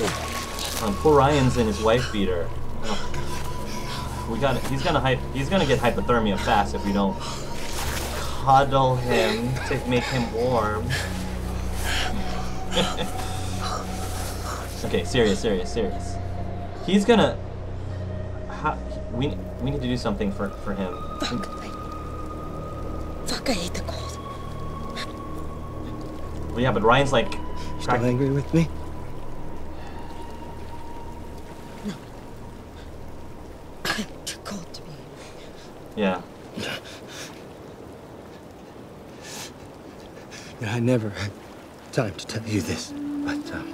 Um, poor Ryan's in his wife beater. Ugh. We got. He's gonna hype. He's gonna get hypothermia fast if we don't cuddle him to make him warm. okay, serious, serious, serious. He's gonna. How, we we need to do something for for him. Fuck. Fuck, I hate the cold. Well, yeah, but Ryan's like. Still angry with me? Too cold to be. Yeah. Yeah, I never had time to tell you this, but um,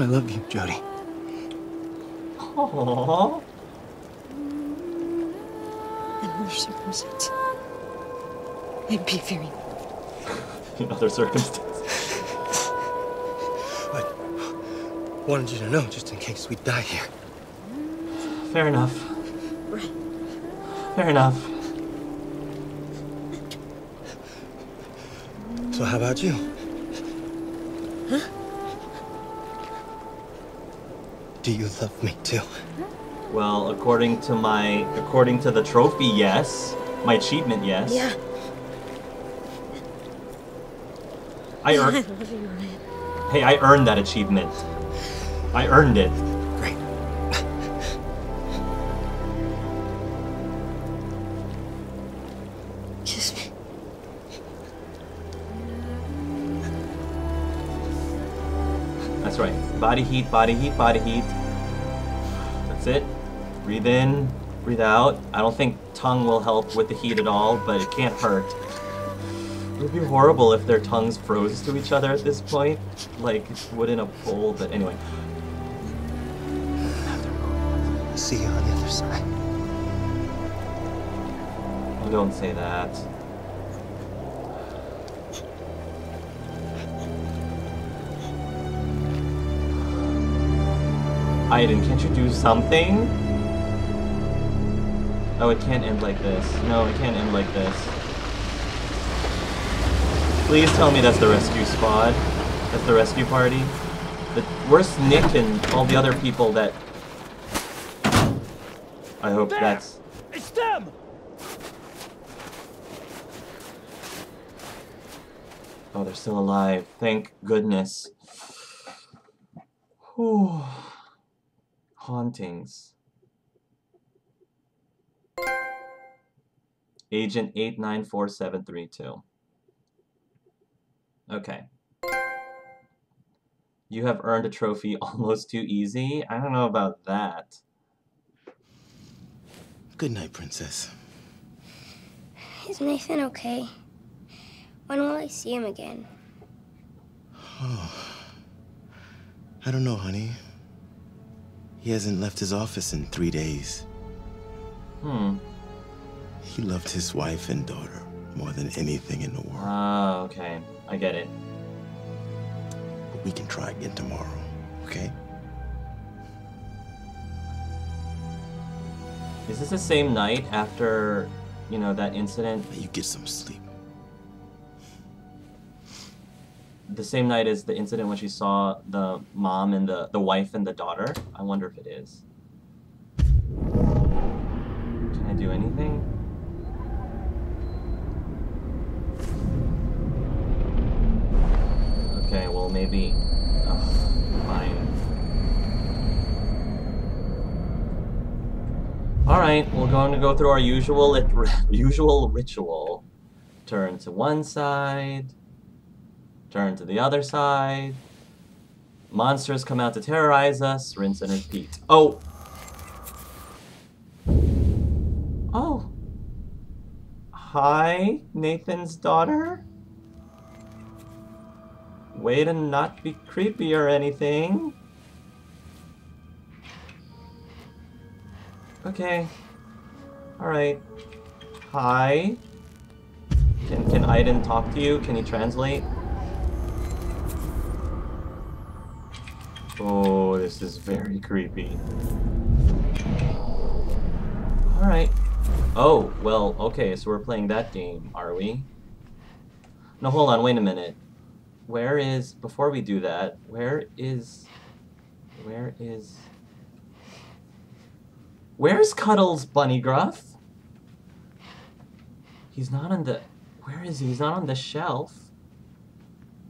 I love you, Jodie. Aww. In other circumstances, I'd be very. In other circumstances. But wanted you to know just in case we die here. Fair enough. Right. Fair enough. So how about you? Huh? Do you love me too? Well, according to my, according to the trophy, yes. My achievement, yes. Yeah. I I earned. love you, Ryan. Hey, I earned that achievement. I earned it. Body heat, body heat, body heat. That's it. Breathe in, breathe out. I don't think tongue will help with the heat at all, but it can't hurt. It would be horrible if their tongues froze to each other at this point, like wood in a bowl, but anyway. See you on the other side. Don't say that. Aiden, can't you do something? Oh, it can't end like this. No, it can't end like this. Please tell me that's the rescue squad. That's the rescue party. The, where's Nick and all the other people that... I hope There! that's... It's them! Oh, they're still alive. Thank goodness. Whew. Hauntings. Agent 894732. Okay. You have earned a trophy almost too easy? I don't know about that. Good night, princess. Is Nathan okay? When will I see him again? Oh. I don't know, honey. He hasn't left his office in three days. Hmm. He loved his wife and daughter more than anything in the world. Ah, okay. I get it. But we can try again tomorrow, okay? Is this the same night after, you know, that incident? You get some sleep. The same night as the incident when she saw the mom and the, the wife and the daughter? I wonder if it is. Can I do anything? Okay, well maybe... Ugh, fine. Alright, we're going to go through our usual usual ritual. Turn to one side, turn to the other side. Monsters come out to terrorize us, rinse and repeat. Oh! Oh. Hi, Nathan's daughter? Way to not be creepy or anything. Okay. Alright. Hi. Can, can Aiden talk to you? Can he translate? Oh, this is very creepy. Alright. Oh, well, okay, so we're playing that game, are we? No, hold on, wait a minute. Where is, before we do that, where is, Where is. Where's Cuddles Bunny Gruff? He's not on the. Where is he? He's not on the shelf.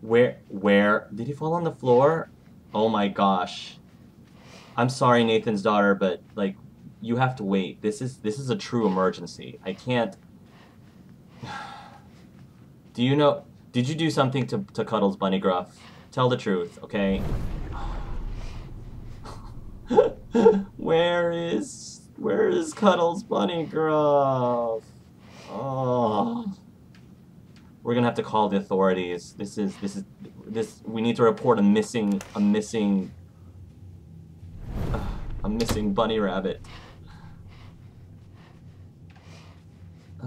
Where? Where? Did he fall on the floor? Oh my gosh. I'm sorry, Nathan's daughter, but like, you have to wait. This is this is a true emergency. I can't. Do you know? Did you do something to to Cuddles Bunny Gruff? Tell the truth, okay? where is where is Cuddles Bunny Gruff? Oh. We're gonna have to call the authorities. This is this is this. We need to report a missing a missing uh, a missing bunny rabbit.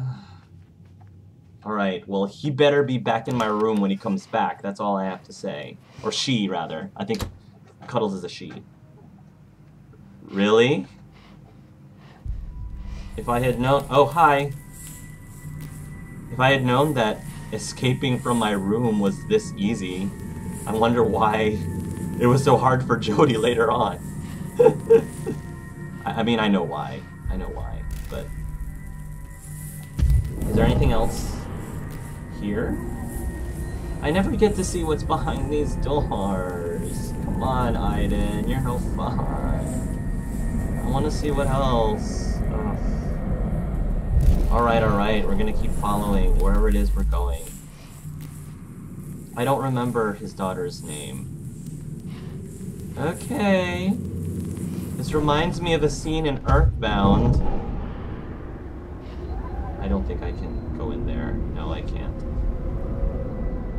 All right. Well, he better be back in my room when he comes back. That's all I have to say. Or she, rather. I think Cuddles is a she. Really? If I had known... Oh, hi. If I had known that escaping from my room was this easy, I wonder why it was so hard for Jodie later on. I, I mean, I know why. I know why, but... Is there anything else here? I never get to see what's behind these doors. Come on, Aiden, you're no fun. I want to see what else. Ugh. Alright, alright, we're gonna keep following wherever it is we're going. I don't remember his daughter's name. Okay. This reminds me of a scene in Earthbound. I don't think I can go in there. No, I can't.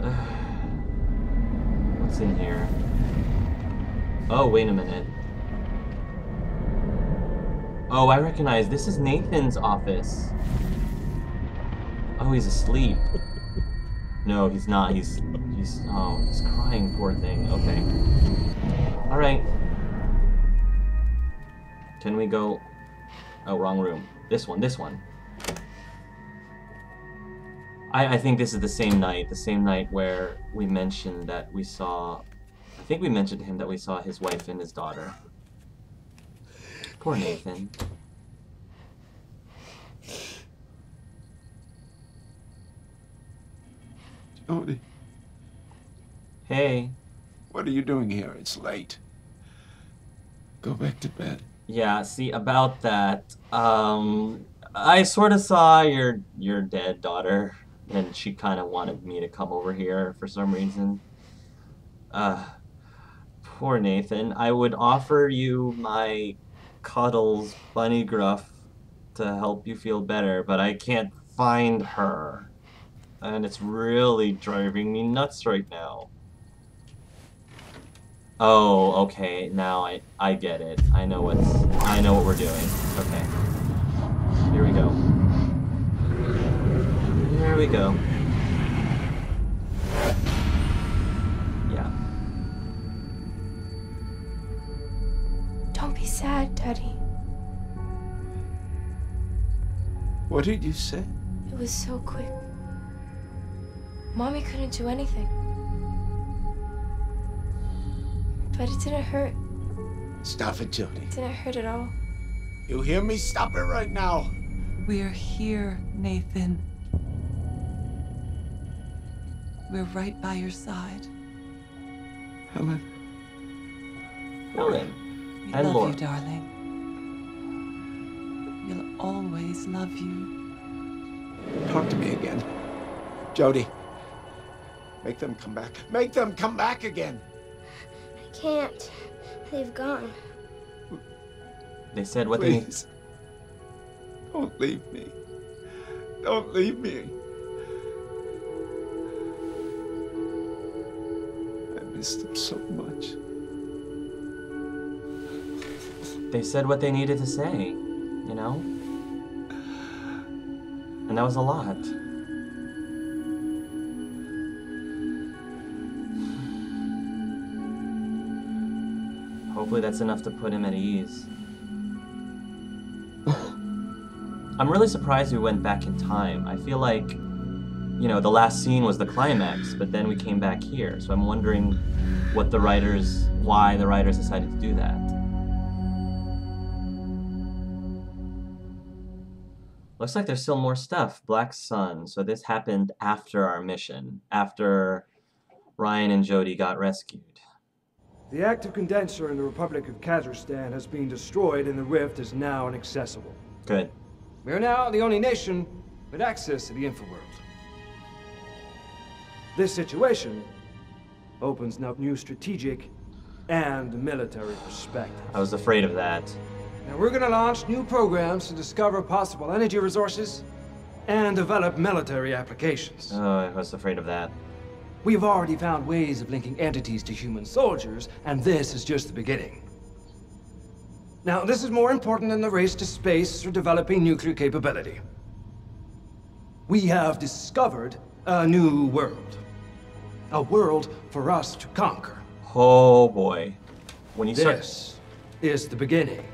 What's in here? Oh, wait a minute. Oh, I recognize. This is Nathan's office. Oh, he's asleep. No, he's not. He's... He's... Oh, he's crying, poor thing. Okay. Alright. Can we go... Oh, wrong room. This one, this one. I, I think this is the same night, the same night where we mentioned that we saw... I think we mentioned to him that we saw his wife and his daughter. Poor Nathan. Jodie, Hey. what are you doing here? It's late. Go back to bed. Yeah, see, about that, um, I sort of saw your your dead daughter, and she kind of wanted me to come over here for some reason. Uh, poor Nathan. I would offer you my cuddles bunny gruff to help you feel better, but I can't find her. And it's really driving me nuts right now. Oh, okay. Now I I get it. I know what's I know what we're doing. Okay. Here we go. Here we go. Sad, Daddy. What did you say? It was so quick. Mommy couldn't do anything. But it didn't hurt. Stop it, Jodie. It didn't hurt at all. You hear me? Stop it right now. We're here, Nathan. We're right by your side. Helen, Helen. We And love Laura. you, darling. We'll always love you. talk to me again. Jodie, make them come back. Make them come back again. I can't. They've gone. They said what they Please. Don't leave me. Don't leave me. I miss them so much. They said what they needed to say, you know? And that was a lot. Hopefully that's enough to put him at ease. I'm really surprised we went back in time. I feel like you know, the last scene was the climax, but then we came back here. So I'm wondering what the writers, why the writers decided to do that. Looks like there's still more stuff. Black Sun. So this happened after our mission, after Ryan and Jodie got rescued. The active condenser in the Republic of Kazirstan has been destroyed and the rift is now inaccessible. Good. We are now the only nation with access to the Infraworld. This situation opens up new strategic and military perspectives. I was afraid of that. Now we're gonna launch new programs to discover possible energy resources and develop military applications. Oh, I was afraid of that. We've already found ways of linking entities to human soldiers, and this is just the beginning. Now, this is more important than the race to space or developing nuclear capability. We have discovered a new world. A world for us to conquer. Oh boy. When you start This is the beginning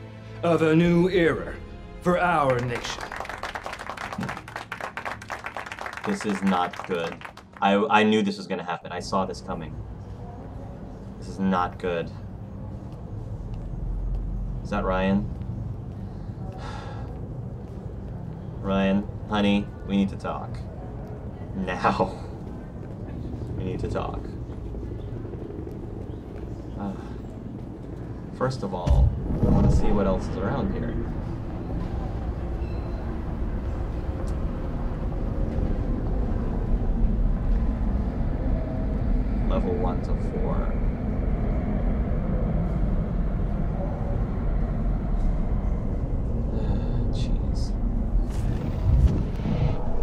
of a new era for our nation. This is not good. I, I knew this was going to happen. I saw this coming. This is not good. Is that Ryan? Ryan, honey, we need to talk. Now. We need to talk. Uh, first of all, I want to see what else is around here. level 1 to 4. Ah, jeez.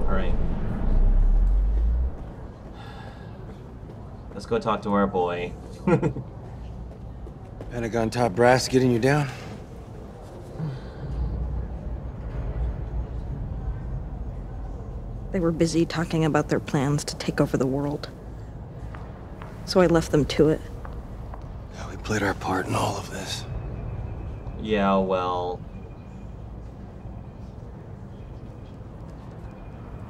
Alright. Let's go talk to our boy. Pentagon top brass getting you down? They were busy talking about their plans to take over the world. So I left them to it. Yeah, we played our part in all of this. yeah, well,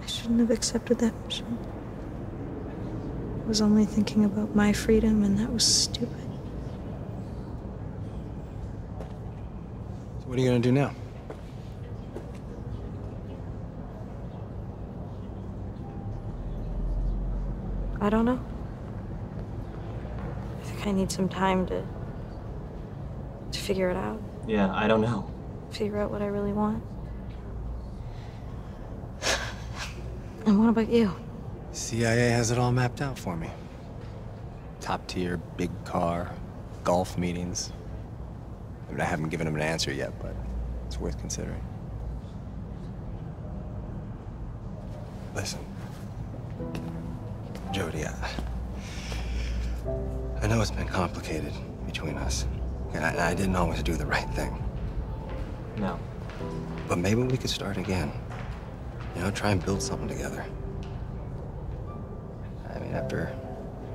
I shouldn't have accepted that mission. I was only thinking about my freedom, and that was stupid. So what are you gonna do now? I don't know. I think I need some time to to figure it out. yeah, I don't know. Figure out what I really want. And what about you? CIA has it all mapped out for me. Top tier, big car, golf meetings. I mean, I haven't given him an answer yet, but it's worth considering. Listen, Jodie, I, I know it's been complicated between us, and I, and I didn't always do the right thing. No. But maybe we could start again. You know, try and build something together. I mean, after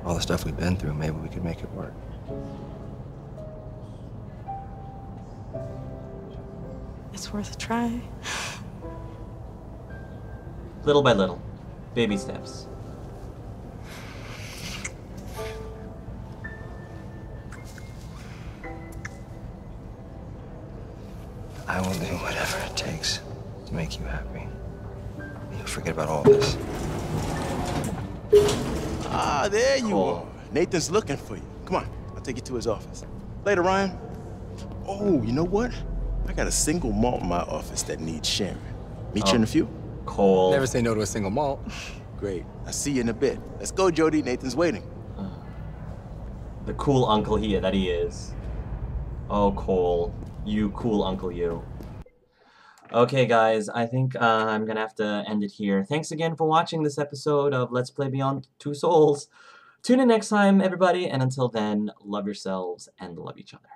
all the stuff we've been through, maybe we could make it work. It's worth a try. Little by little. Baby steps. I will do whatever it takes to make you happy. You'll forget about all this. Ah, there you Cool. are. Nathan's looking for you. Come on, I'll take you to his office. Later, Ryan. Oh, you know what? I got a single malt in my office that needs sharing. Meet you in a few. Cole. Never say no to a single malt. Great. I'll see you in a bit. Let's go, Jodie. Nathan's waiting. The cool uncle here that he is. Oh, Cole. You cool uncle you. Okay, guys, I think uh, I'm gonna have to end it here. Thanks again for watching this episode of Let's Play Beyond Two Souls. Tune in next time, everybody, and until then, love yourselves and love each other.